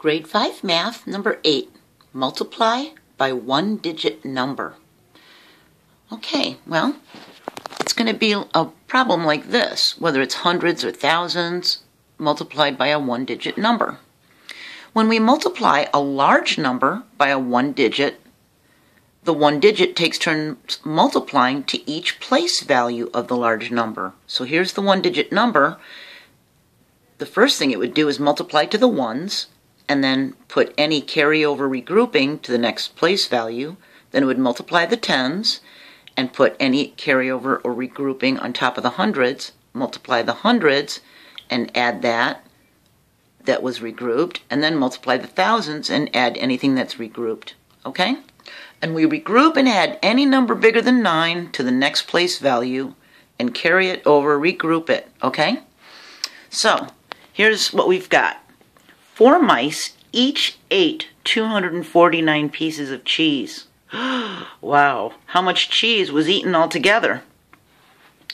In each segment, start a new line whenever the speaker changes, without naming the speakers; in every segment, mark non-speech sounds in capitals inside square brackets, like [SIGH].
Grade 5 Math, number 8. Multiply by one digit number. Okay, well, it's going to be a problem like this, whether it's hundreds or thousands, multiplied by a one digit number. When we multiply a large number by a one digit, the one digit takes turns multiplying to each place value of the large number. So here's the one digit number. The first thing it would do is multiply to the ones, and then put any carryover regrouping to the next place value. Then it would multiply the tens and put any carryover or regrouping on top of the hundreds, multiply the hundreds and add that that was regrouped, and then multiply the thousands and add anything that's regrouped. Okay? And we regroup and add any number bigger than 9 to the next place value and carry it over, regroup it. Okay? So, here's what we've got. Four mice each ate 249 pieces of cheese. [GASPS] wow, how much cheese was eaten altogether?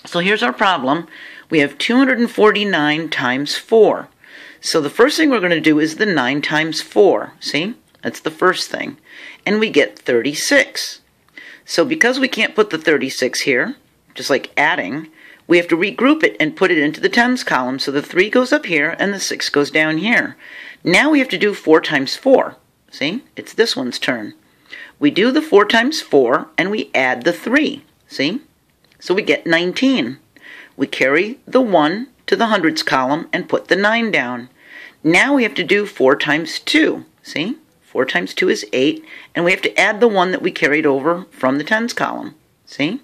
So here's our problem. We have 249 times 4. So the first thing we're going to do is the 9 times 4. See? That's the first thing. And we get 36. So because we can't put the 36 here, just like adding, we have to regroup it and put it into the tens column. So the 3 goes up here and the 6 goes down here. Now we have to do 4 times 4. See? It's this one's turn. We do the 4 times 4 and we add the 3. See? So we get 19. We carry the 1 to the hundreds column and put the 9 down. Now we have to do 4 times 2. See? 4 times 2 is 8. And we have to add the 1 that we carried over from the tens column. See?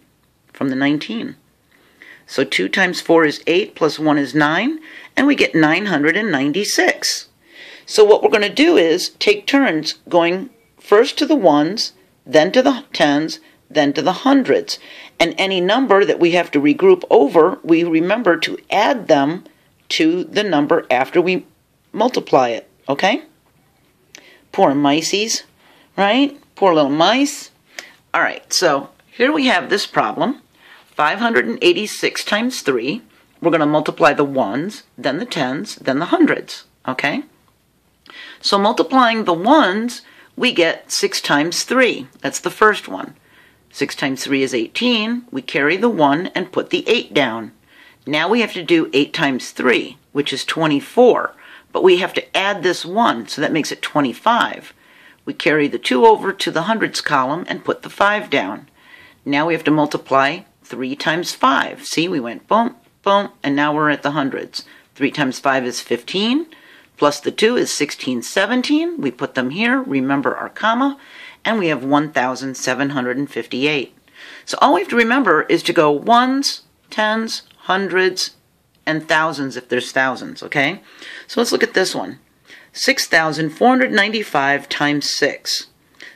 From the 19. So 2 times 4 is 8 plus 1 is 9. And we get 996. So what we're going to do is take turns going first to the ones, then to the tens, then to the hundreds. And any number that we have to regroup over, we remember to add them to the number after we multiply it, okay? Poor miceys, right? Poor little mice. All right, so here we have this problem. 586 times 3. We're going to multiply the ones, then the tens, then the hundreds, okay? So multiplying the ones, we get 6 times 3. That's the first one. 6 times 3 is 18. We carry the 1 and put the 8 down. Now we have to do 8 times 3, which is 24. But we have to add this 1, so that makes it 25. We carry the 2 over to the hundreds column and put the 5 down. Now we have to multiply 3 times 5. See, we went boom, boom, and now we're at the hundreds. 3 times 5 is 15 plus the 2 is 1617. We put them here, remember our comma, and we have 1,758. So all we have to remember is to go ones, tens, hundreds, and thousands if there's thousands, okay? So let's look at this one. 6,495 times 6.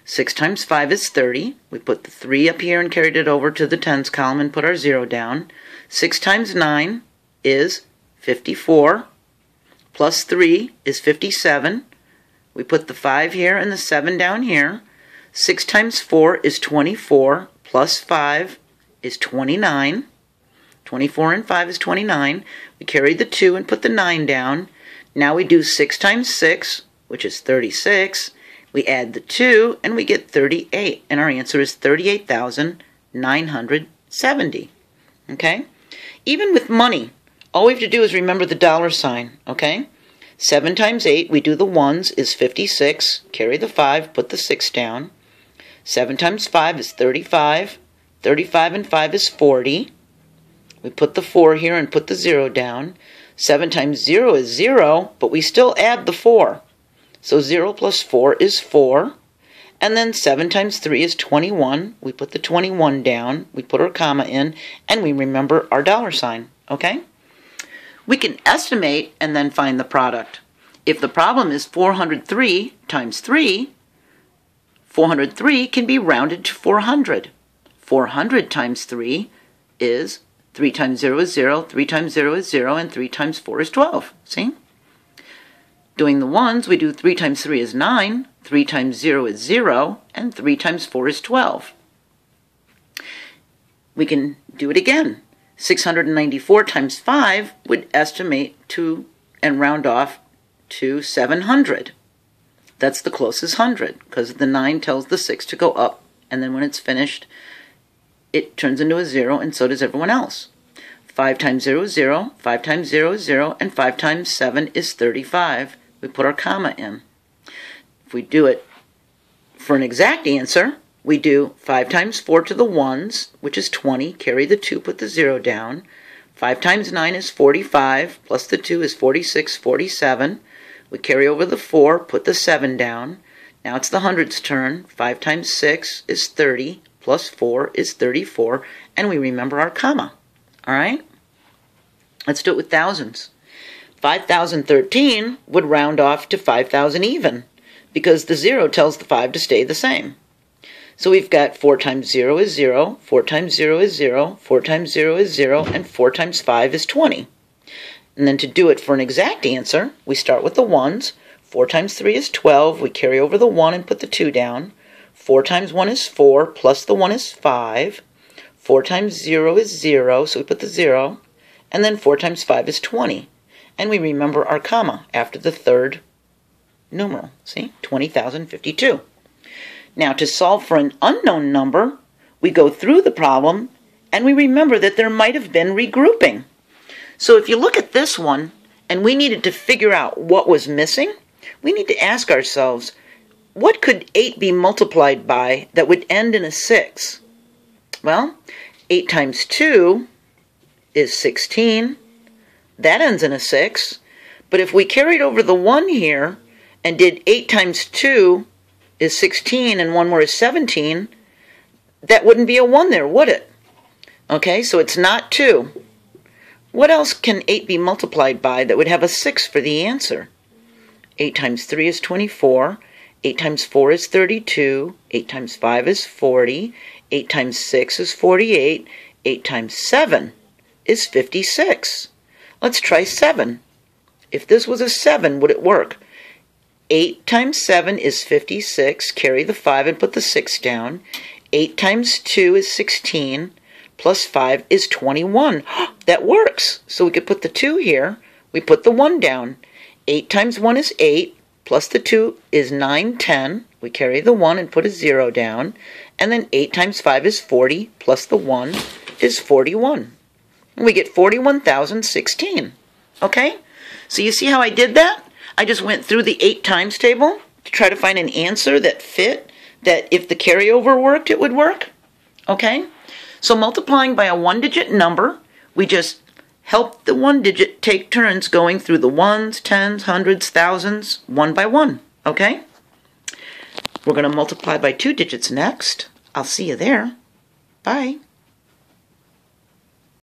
6 times 5 is 30. We put the 3 up here and carried it over to the tens column and put our 0 down. 6 times 9 is 54 plus 3 is 57. We put the 5 here and the 7 down here. 6 times 4 is 24, plus 5 is 29. 24 and 5 is 29. We carried the 2 and put the 9 down. Now we do 6 times 6, which is 36. We add the 2 and we get 38. And our answer is 38,970. Okay? Even with money, all we have to do is remember the dollar sign, okay? 7 times 8, we do the ones, is 56. Carry the 5, put the 6 down. 7 times 5 is 35. 35 and 5 is 40. We put the 4 here and put the 0 down. 7 times 0 is 0, but we still add the 4. So 0 plus 4 is 4. And then 7 times 3 is 21. We put the 21 down. We put our comma in. And we remember our dollar sign. Okay? We can estimate and then find the product. If the problem is 403 times 3, 403 can be rounded to 400. 400 times 3 is 3 times 0 is 0, 3 times 0 is 0, and 3 times 4 is 12. See? Doing the ones, we do 3 times 3 is 9, 3 times 0 is 0, and 3 times 4 is 12. We can do it again. 694 times 5 would estimate to and round off to 700. That's the closest hundred because the 9 tells the 6 to go up, and then when it's finished, it turns into a 0, and so does everyone else. 5 times 0 is 0, 5 times 0 is 0, and 5 times 7 is 35. We put our comma in. If we do it for an exact answer, we do 5 times 4 to the ones, which is 20, carry the 2, put the 0 down. 5 times 9 is 45, plus the 2 is 46, 47. We carry over the 4, put the 7 down. Now it's the hundreds turn. 5 times 6 is 30, plus 4 is 34, and we remember our comma. All right? Let's do it with thousands. 5013 would round off to 5000 even, because the 0 tells the 5 to stay the same. So we've got 4 times 0 is 0, 4 times 0 is 0, 4 times 0 is 0, and 4 times 5 is 20. And then to do it for an exact answer, we start with the 1s. 4 times 3 is 12. We carry over the 1 and put the 2 down. 4 times 1 is 4, plus the 1 is 5. 4 times 0 is 0, so we put the 0. And then 4 times 5 is 20. And we remember our comma after the third numeral. See? 20,052. Now, to solve for an unknown number, we go through the problem and we remember that there might have been regrouping. So if you look at this one and we needed to figure out what was missing, we need to ask ourselves, what could 8 be multiplied by that would end in a 6? Well, 8 times 2 is 16. That ends in a 6. But if we carried over the 1 here and did 8 times 2 is 16 and one more is 17, that wouldn't be a 1 there, would it? Okay, so it's not 2. What else can 8 be multiplied by that would have a 6 for the answer? 8 times 3 is 24. 8 times 4 is 32. 8 times 5 is 40. 8 times 6 is 48. 8 times 7 is 56. Let's try 7. If this was a 7, would it work? 8 times 7 is 56. Carry the 5 and put the 6 down. 8 times 2 is 16. Plus 5 is 21. [GASPS] that works. So we could put the 2 here. We put the 1 down. 8 times 1 is 8. Plus the 2 is 9, 10. We carry the 1 and put a 0 down. And then 8 times 5 is 40. Plus the 1 is 41. We get 41,016. Okay? So you see how I did that? I just went through the eight times table to try to find an answer that fit, that if the carryover worked, it would work. Okay? So multiplying by a one digit number, we just help the one digit take turns going through the ones, tens, hundreds, thousands, one by one. Okay? We're going to multiply by two digits next. I'll see you there. Bye.